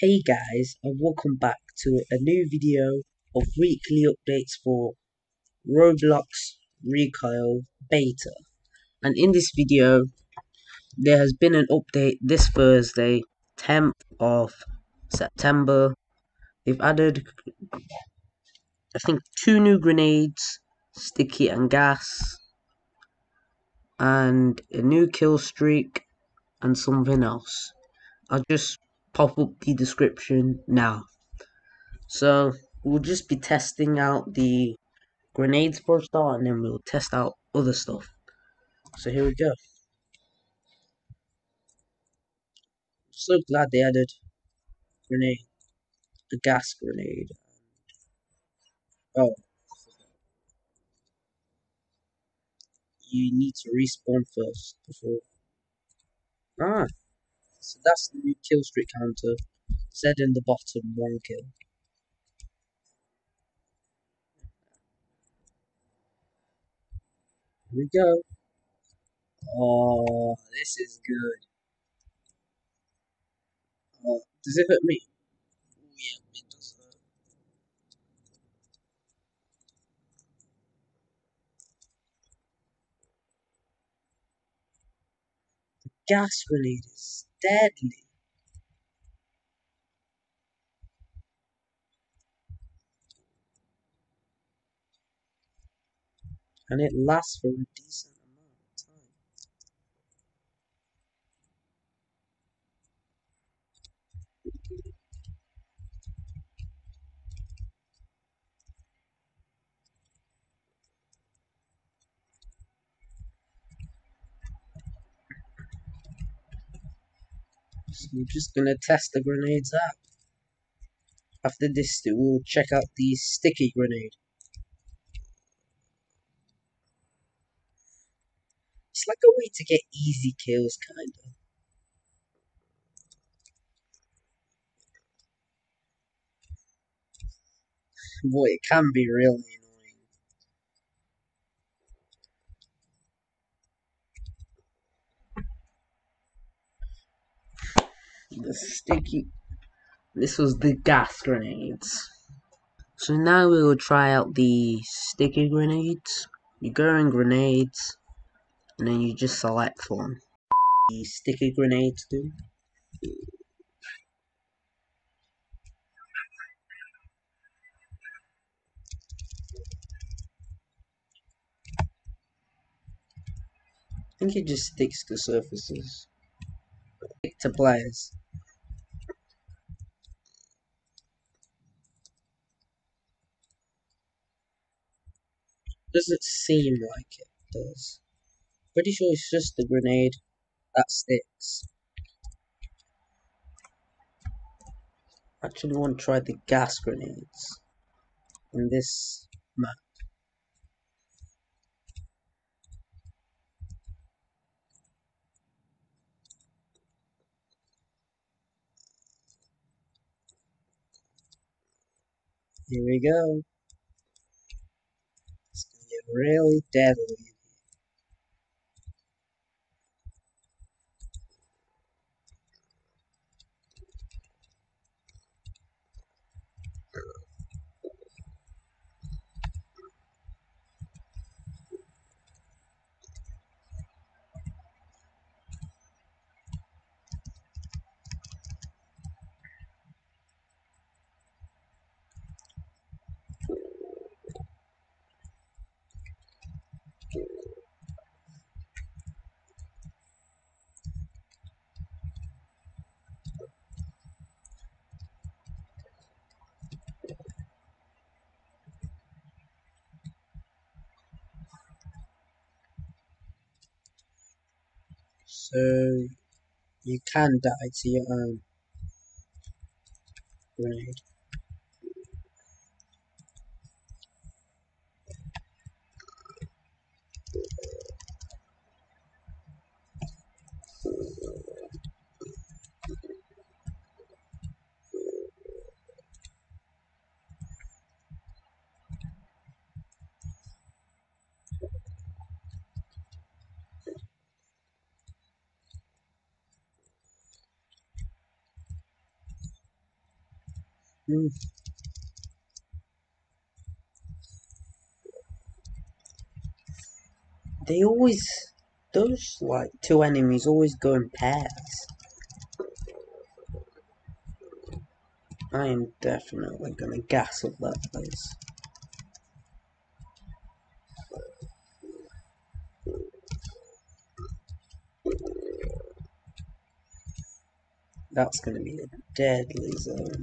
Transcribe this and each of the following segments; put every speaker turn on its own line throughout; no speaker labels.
Hey guys and welcome back to a new video of weekly updates for Roblox Recoil Beta. And in this video there has been an update this Thursday 10th of September. They've added I think two new grenades sticky and gas and a new kill streak and something else. I'll just pop up the description now. So we'll just be testing out the grenades for a start and then we'll test out other stuff. So here we go. so glad they added grenade, a gas grenade. Oh, you need to respawn first before. Ah, so that's the new kill streak counter. Said in the bottom, one kill. Here we go. Oh, this is good. Oh, does it hurt me? Oh, yeah, it does hurt. The gas grenade is deadly. And it lasts for a decent So I'm just gonna test the grenades out. After this, we'll check out the sticky grenade. It's like a way to get easy kills, kinda. Boy, it can be really annoying. The sticky. This was the gas grenades. So now we will try out the sticky grenades. You go in grenades, and then you just select one. The sticky grenades do. I think it just sticks to surfaces. Stick to players. Doesn't seem like it does. Pretty sure it's just the grenade that sticks. Actually want to try the gas grenades in this map. Here we go. Really deadly. So you can die to your own grenade. They always, those like two enemies always go in pairs. I am definitely gonna gas up that place. That's gonna be a deadly zone.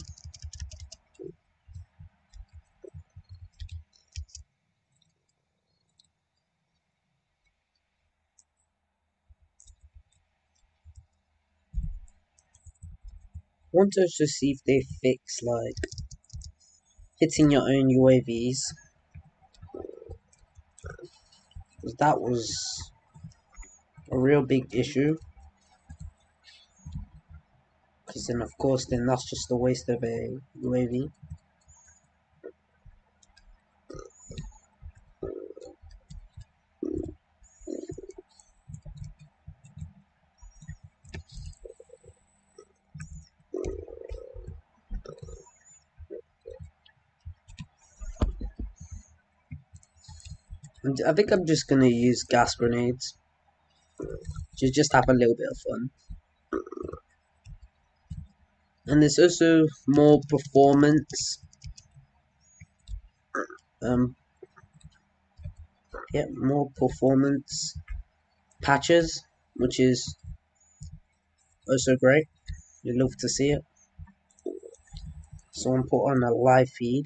Want to also see if they fix like hitting your own UAVs. That was a real big issue. Because then, of course, then that's just a waste of a UAV. I think I'm just gonna use gas grenades. To just have a little bit of fun. And there's also more performance. Um, yeah, more performance patches, which is also great. You love to see it. Someone put on a live feed.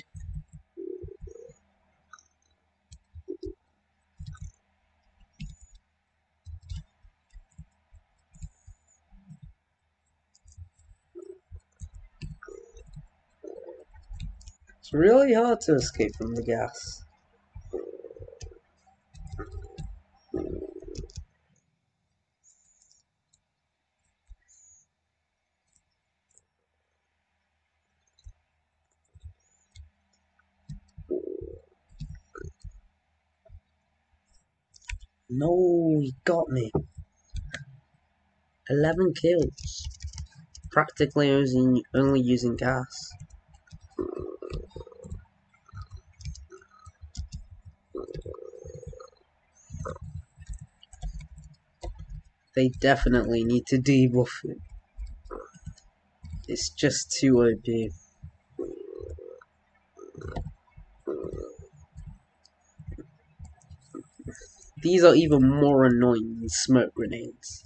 It's really hard to escape from the gas. No, he got me. 11 kills. Practically using, only using gas. They definitely need to debuff it. It's just too OP. These are even more annoying than smoke grenades.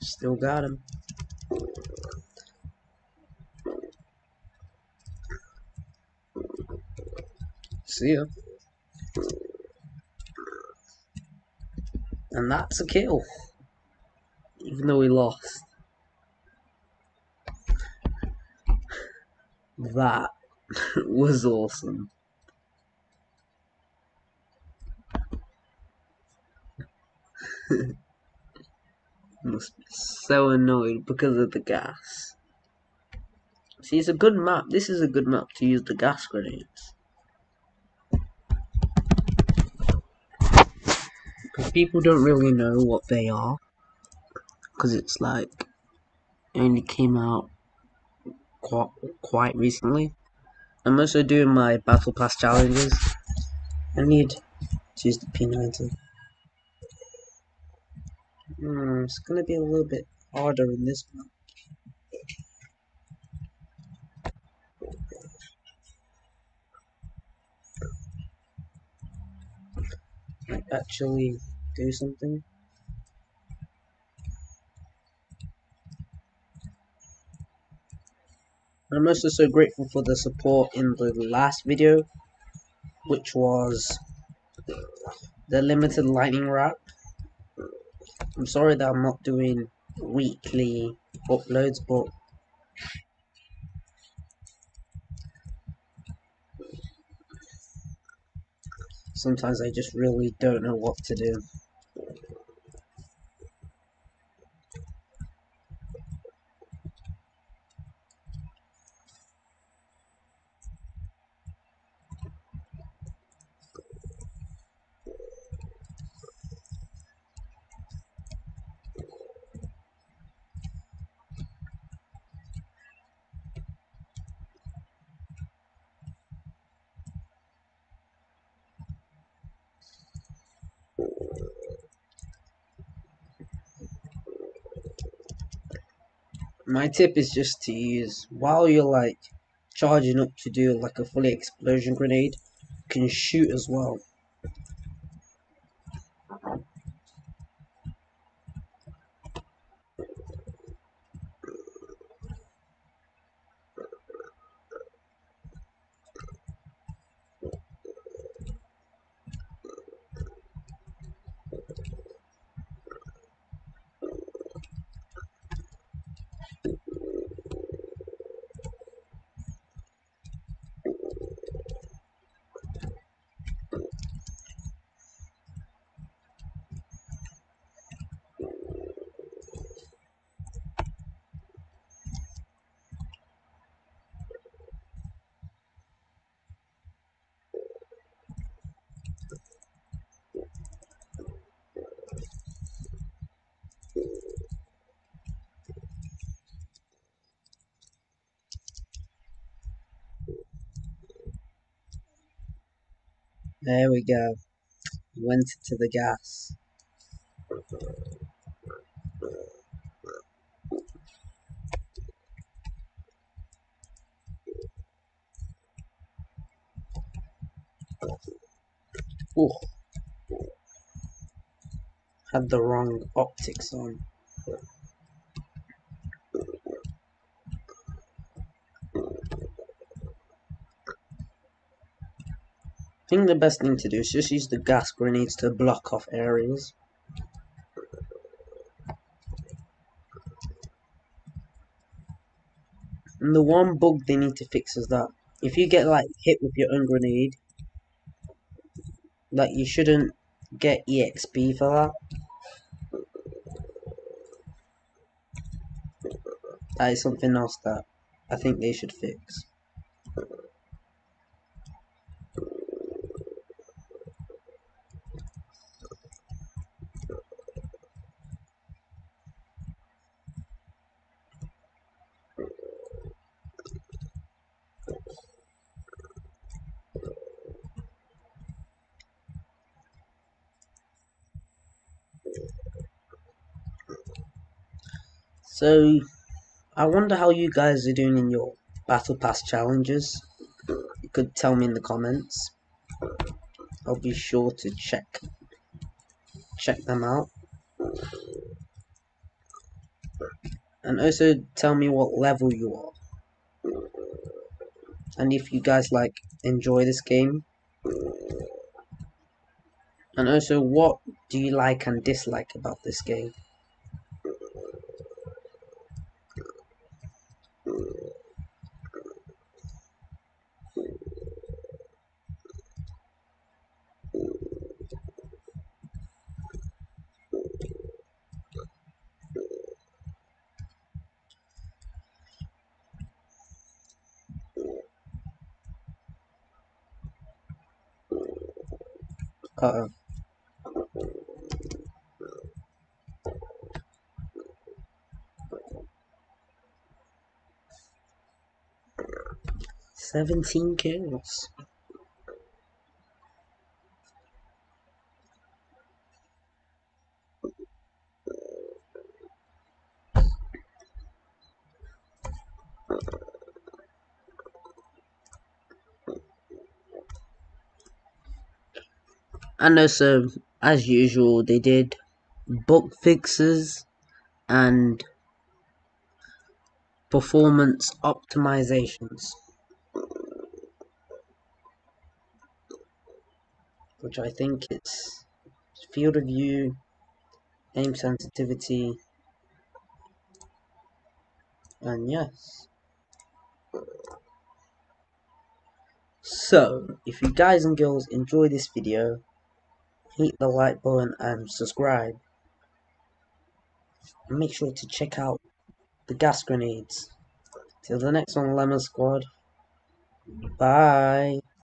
Still got him. See ya. And that's a kill. Even though we lost. That was awesome. Must be so annoyed because of the gas. See, it's a good map. This is a good map to use the gas grenades. People don't really know what they are. Because it's like, only came out quite, quite recently. I'm also doing my Battle Pass challenges. I need to use the P90. Hmm, it's gonna be a little bit harder in this one. Actually do something. I'm also so grateful for the support in the last video, which was the limited lightning wrap. I'm sorry that I'm not doing weekly uploads, but sometimes I just really don't know what to do. My tip is just to use while you're like charging up to do like a fully explosion grenade you can shoot as well There we go. Went into the gas. Ooh. Had the wrong optics on. I think the best thing to do is just use the gas grenades to block off areas. And the one bug they need to fix is that if you get like hit with your own grenade, like you shouldn't get EXP for that. That is something else that I think they should fix. So, I wonder how you guys are doing in your Battle Pass challenges. You could tell me in the comments. I'll be sure to check check them out. And also tell me what level you are. And if you guys like enjoy this game. And also what do you like and dislike about this game? Uh-oh. Seventeen kills. And also, as usual, they did bug fixes and performance optimizations. Which I think it's field of view, aim sensitivity, and yes. So, if you guys and girls enjoy this video, hit the like button and subscribe. And make sure to check out the gas grenades. Till the next one, Lemon Squad. Bye.